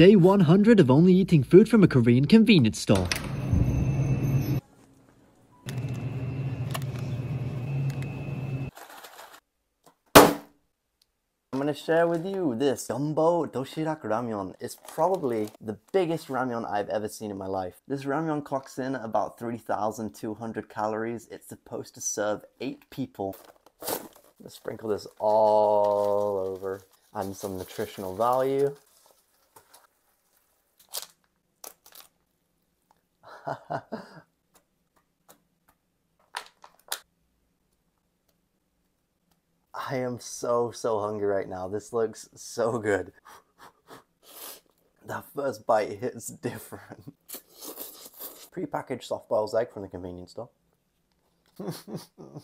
Day 100 of only eating food from a Korean convenience store. I'm gonna share with you this Jumbo Doshirak Ramyeon. It's probably the biggest ramyeon I've ever seen in my life. This ramyeon clocks in about 3,200 calories. It's supposed to serve 8 people. Sprinkle this all over. Add some nutritional value. I am so, so hungry right now. This looks so good. That first bite hits different. Pre-packaged soft boiled egg from the convenience store.